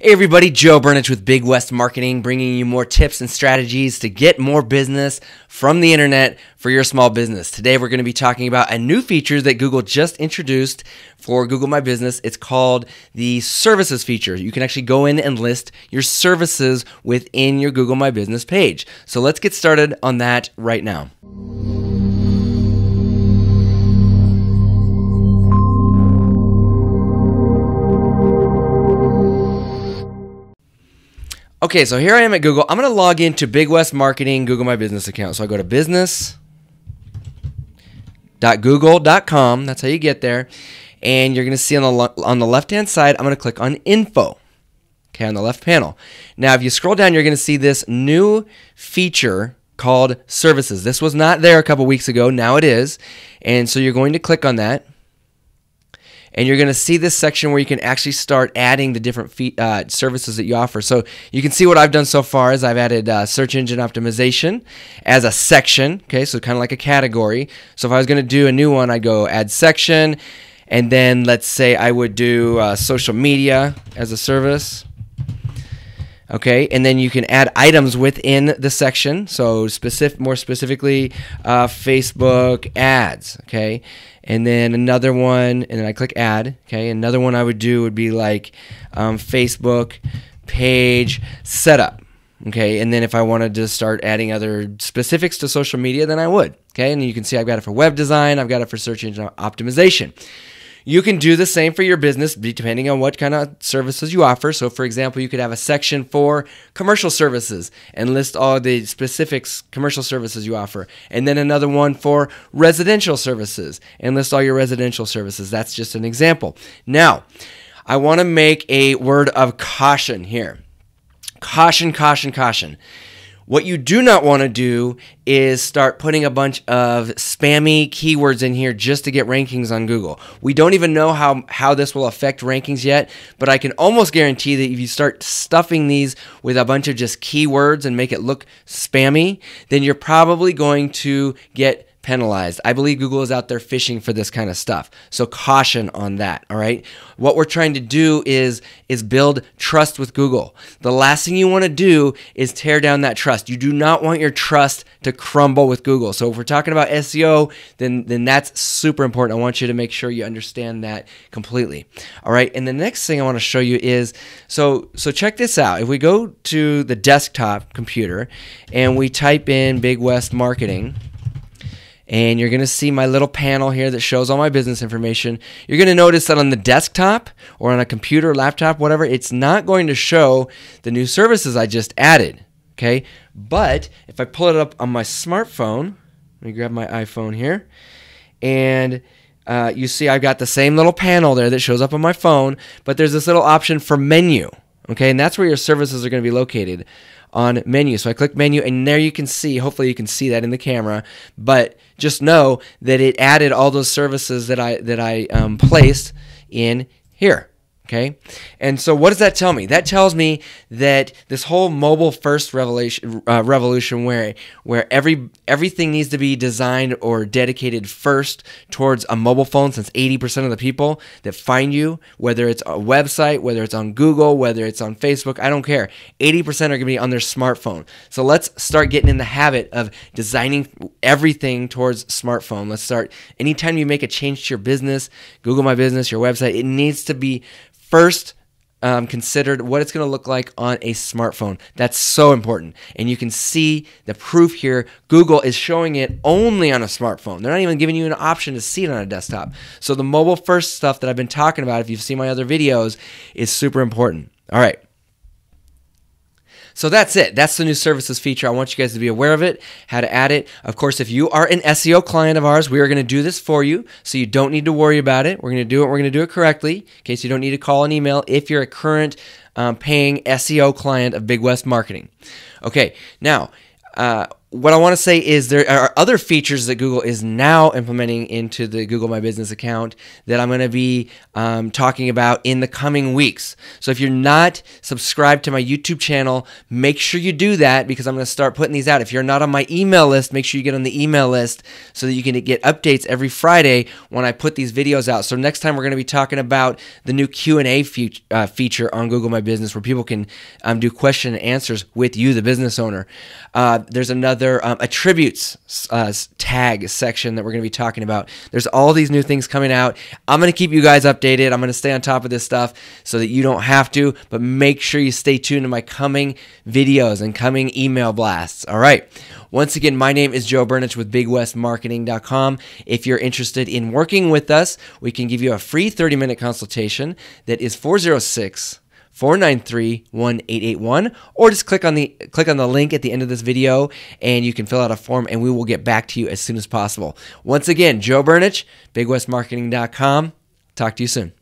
Hey everybody, Joe Burnich with Big West Marketing, bringing you more tips and strategies to get more business from the internet for your small business. Today we're going to be talking about a new feature that Google just introduced for Google My Business. It's called the services feature. You can actually go in and list your services within your Google My Business page. So let's get started on that right now. Okay, so here I am at Google. I'm going to log into Big West Marketing Google My Business account. So I go to business.google.com. That's how you get there. And you're going to see on the on the left-hand side, I'm going to click on info. Okay, on the left panel. Now, if you scroll down, you're going to see this new feature called services. This was not there a couple weeks ago. Now it is. And so you're going to click on that and you're going to see this section where you can actually start adding the different fee- uh, services that you offer. So you can see what I've done so far is I've added uh, search engine optimization as a section. Okay, so kind of like a category. So if I was going to do a new one, I'd go add section, and then let's say I would do uh, social media as a service. Okay, and then you can add items within the section. So specific, more specifically, uh, Facebook ads. Okay, and then another one, and then I click add. Okay, another one I would do would be like um, Facebook page setup. Okay, and then if I wanted to start adding other specifics to social media, then I would. Okay, and you can see I've got it for web design, I've got it for search engine optimization. You can do the same for your business depending on what kind of services you offer. So, for example, you could have a section for commercial services and list all the specifics commercial services you offer, and then another one for residential services and list all your residential services. That's just an example. Now, I want to make a word of caution here. Caution, caution, caution. What you do not want to do is start putting a bunch of spammy keywords in here just to get rankings on Google. We don't even know how, how this will affect rankings yet, but I can almost guarantee that if you start stuffing these with a bunch of just keywords and make it look spammy, then you're probably going to get penalized. I believe Google is out there fishing for this kind of stuff. So caution on that, all right? What we're trying to do is is build trust with Google. The last thing you want to do is tear down that trust. You do not want your trust to crumble with Google. So if we're talking about SEO, then then that's super important. I want you to make sure you understand that completely. All right? And the next thing I want to show you is so so check this out. If we go to the desktop computer and we type in Big West Marketing, and you're going to see my little panel here that shows all my business information. You're going to notice that on the desktop or on a computer, laptop, whatever, it's not going to show the new services I just added. Okay, but if I pull it up on my smartphone, let me grab my iPhone here, and uh, you see I've got the same little panel there that shows up on my phone, but there's this little option for menu. Okay, and that's where your services are going to be located on menu. So I click menu, and there you can see, hopefully you can see that in the camera, but just know that it added all those services that I, that I um, placed in here. Okay. And so what does that tell me? That tells me that this whole mobile first revolution, uh, revolution where, where every, everything needs to be designed or dedicated first towards a mobile phone since 80% of the people that find you, whether it's a website, whether it's on Google, whether it's on Facebook, I don't care. 80% are going to be on their smartphone. So let's start getting in the habit of designing everything towards smartphone. Let's start anytime you make a change to your business, Google My Business, your website, it needs to be first um, considered what it's going to look like on a smartphone. That's so important. And you can see the proof here. Google is showing it only on a smartphone. They're not even giving you an option to see it on a desktop. So the mobile first stuff that I've been talking about, if you've seen my other videos, is super important. All right. So that's it. That's the new services feature. I want you guys to be aware of it, how to add it. Of course, if you are an SEO client of ours, we are going to do this for you. So you don't need to worry about it. We're going to do it. We're going to do it correctly. In case you don't need to call an email if you're a current um, paying SEO client of Big West Marketing. Okay, now, uh, what I want to say is there are other features that Google is now implementing into the Google My Business account that I'm going to be um, talking about in the coming weeks. So if you're not subscribed to my YouTube channel, make sure you do that because I'm going to start putting these out. If you're not on my email list, make sure you get on the email list so that you can get updates every Friday when I put these videos out. So next time we're going to be talking about the new Q&A fe- uh, feature on Google My Business where people can um, do question and answers with you, the business owner. Uh, there's another another um, attributes uh, tag section that we're going to be talking about. There's all these new things coming out. I'm going to keep you guys updated. I'm going to stay on top of this stuff so that you don't have to, but make sure you stay tuned to my coming videos and coming email blasts. All right. Once again, my name is Joe Burnich with BigWestMarketing.com. If you're interested in working with us, we can give you a free 30 minute consultation that is 406- 493-1881 or just click on the click on the link at the end of this video and you can fill out a form and we will get back to you as soon as possible. Once again, Joe Burnich, bigwestmarketing.com. Talk to you soon.